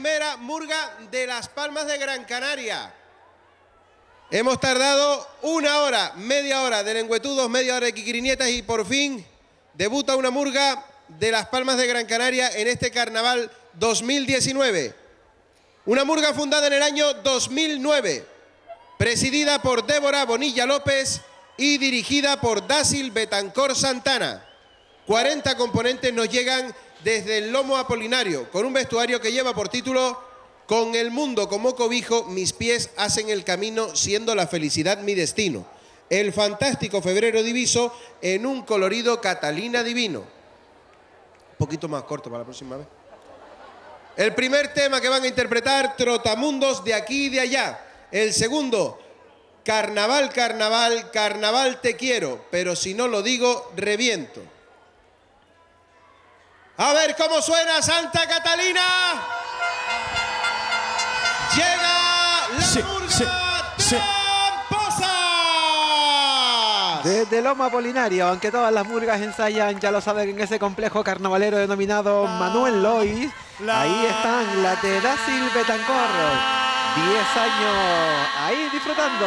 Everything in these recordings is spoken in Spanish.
primera murga de Las Palmas de Gran Canaria. Hemos tardado una hora, media hora de lengüetudos, media hora de quiquirinietas y por fin debuta una murga de Las Palmas de Gran Canaria en este carnaval 2019. Una murga fundada en el año 2009, presidida por Débora Bonilla López y dirigida por Dácil Betancor Santana. 40 componentes nos llegan desde el Lomo Apolinario, con un vestuario que lleva por título Con el mundo como cobijo, mis pies hacen el camino, siendo la felicidad mi destino. El fantástico febrero diviso en un colorido Catalina divino. Un poquito más corto para la próxima vez. El primer tema que van a interpretar, Trotamundos de aquí y de allá. El segundo, Carnaval, carnaval, carnaval te quiero, pero si no lo digo, reviento. A ver cómo suena Santa Catalina. Llega la Sí, murga sí, sí. tramposa. Desde Loma Apolinario, aunque todas las murgas ensayan, ya lo saben, en ese complejo carnavalero denominado Manuel Lois, ahí están la de Dácil Betancor, 10 años, ahí disfrutando.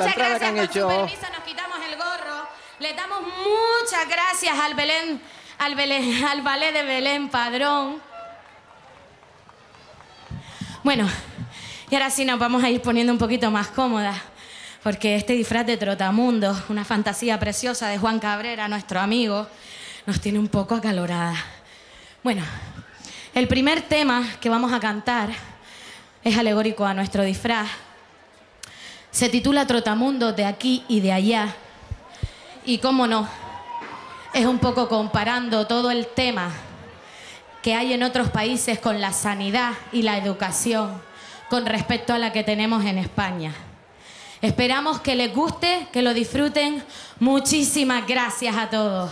Muchas gracias por su permiso, nos quitamos el gorro. Le damos muchas gracias al Belén, al Belén, al ballet de Belén Padrón. Bueno, y ahora sí nos vamos a ir poniendo un poquito más cómodas, porque este disfraz de Trotamundo, una fantasía preciosa de Juan Cabrera, nuestro amigo, nos tiene un poco acalorada. Bueno, el primer tema que vamos a cantar es alegórico a nuestro disfraz. Se titula Trotamundo de aquí y de allá. Y cómo no, es un poco comparando todo el tema que hay en otros países con la sanidad y la educación con respecto a la que tenemos en España. Esperamos que les guste, que lo disfruten. Muchísimas gracias a todos.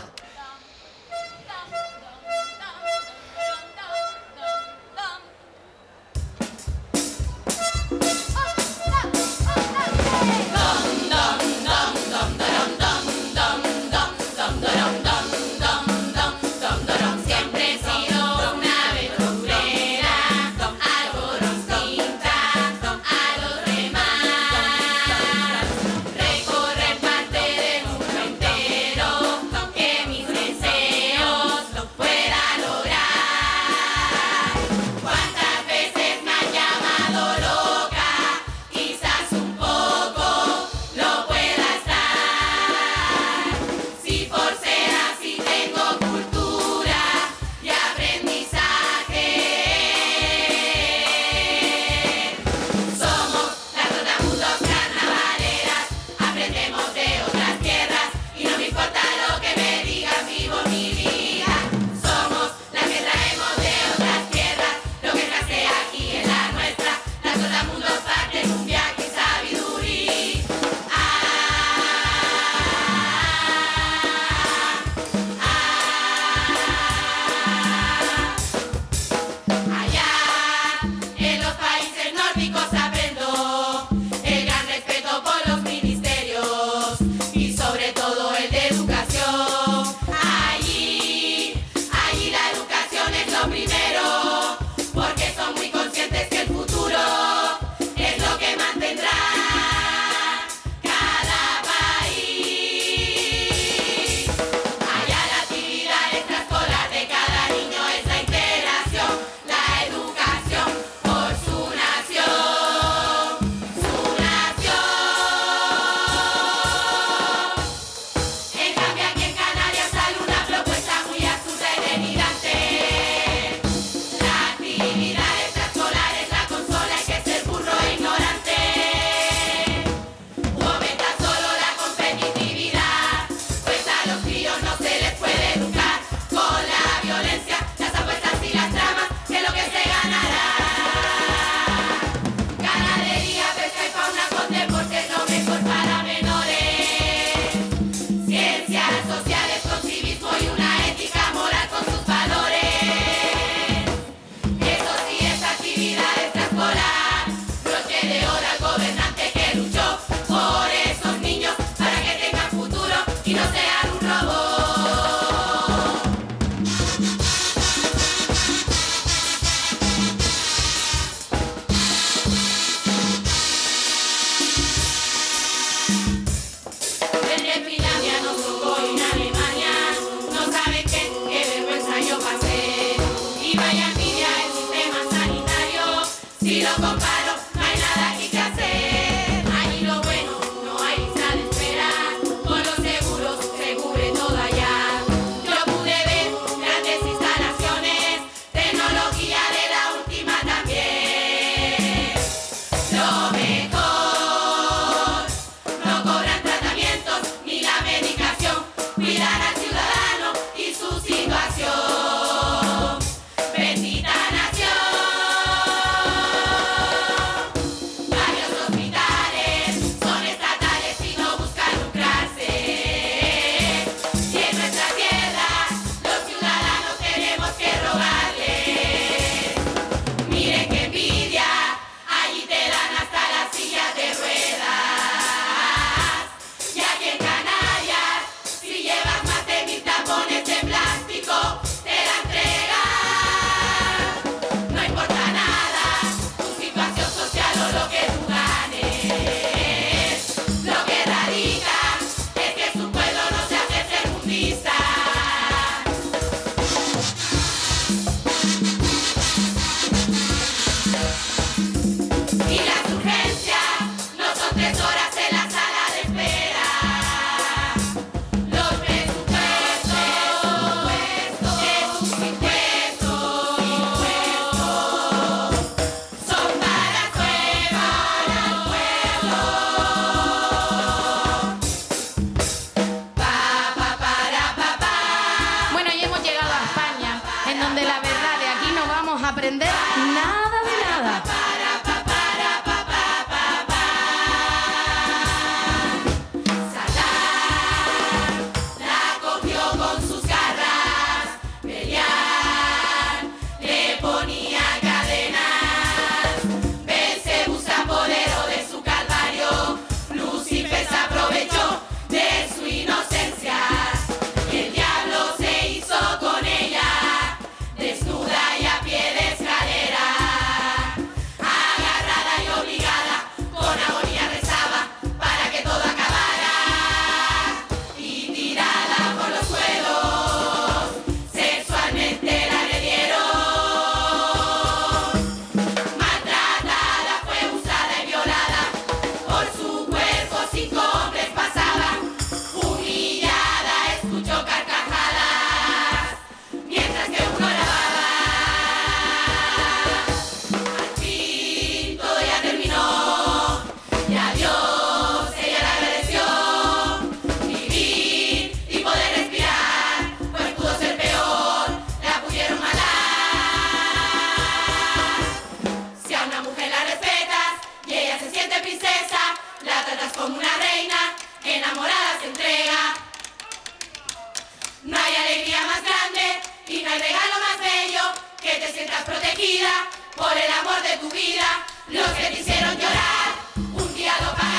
por el amor de tu vida, los que te hicieron llorar, un día lo pagarán.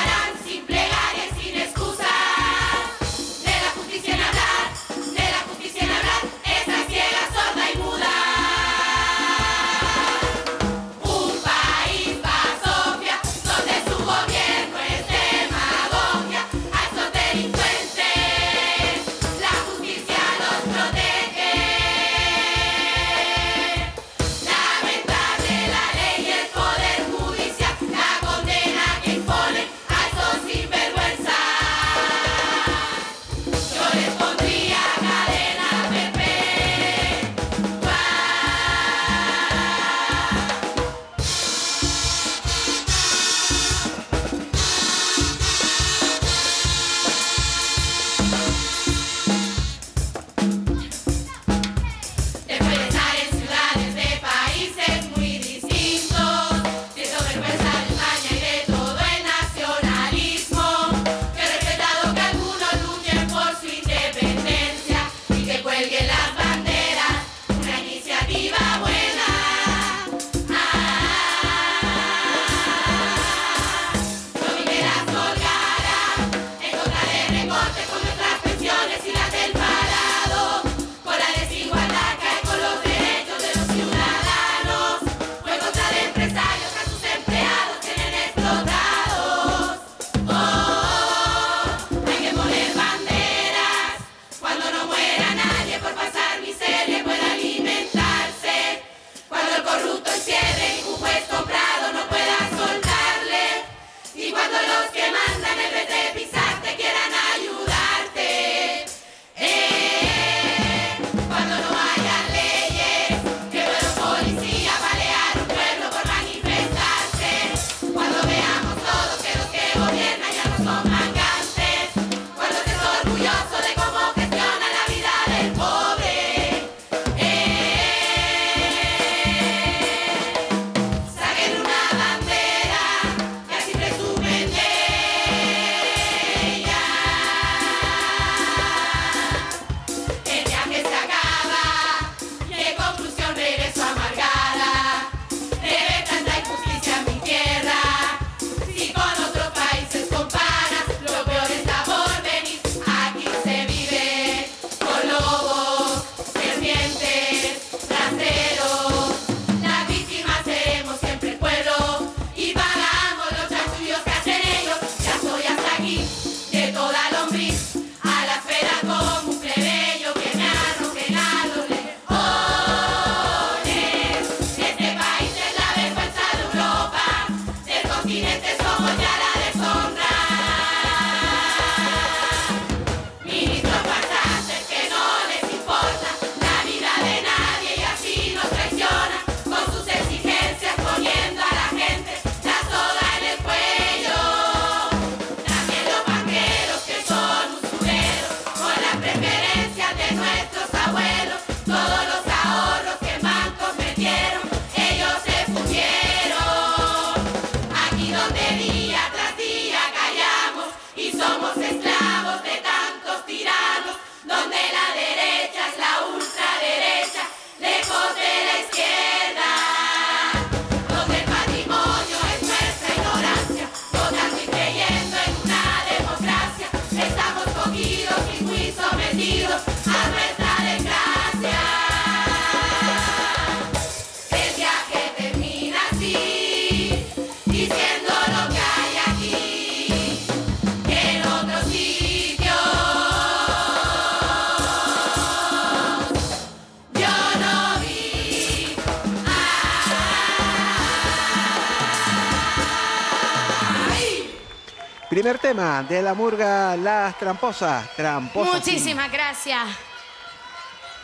Primer tema de la murga Las Tramposas. Tramposas. Muchísimas gracias.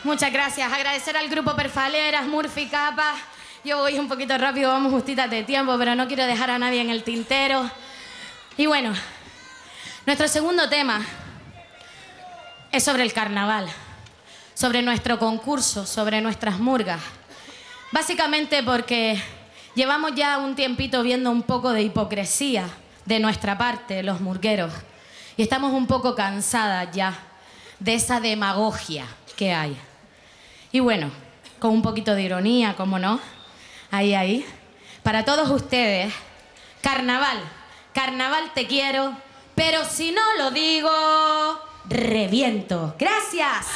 Muchas gracias. Agradecer al grupo Perfaleras, Murphy Capa. Yo voy un poquito rápido, vamos justitas de tiempo, pero no quiero dejar a nadie en el tintero. Y bueno, nuestro segundo tema es sobre el carnaval, sobre nuestro concurso, sobre nuestras murgas. Básicamente porque llevamos ya un tiempito viendo un poco de hipocresía de nuestra parte, los murgueros. Y estamos un poco cansadas ya de esa demagogia que hay. Y bueno, con un poquito de ironía, como no, ahí, ahí. Para todos ustedes, carnaval, carnaval te quiero, pero si no lo digo, reviento. Gracias.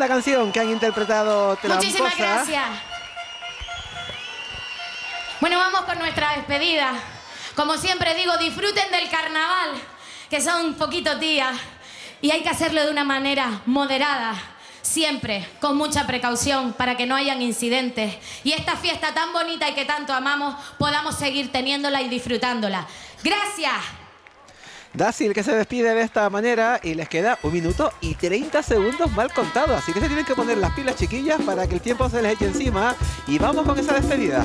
segunda canción que han interpretado Tramposa. Muchísimas gracias. Bueno, vamos con nuestra despedida. Como siempre digo, disfruten del carnaval, que son poquitos días. Y hay que hacerlo de una manera moderada, siempre, con mucha precaución, para que no hayan incidentes. Y esta fiesta tan bonita y que tanto amamos, podamos seguir teniéndola y disfrutándola. Gracias. Dacil que se despide de esta manera y les queda un minuto y 30 segundos mal contados. Así que se tienen que poner las pilas chiquillas para que el tiempo se les eche encima. Y vamos con esa despedida.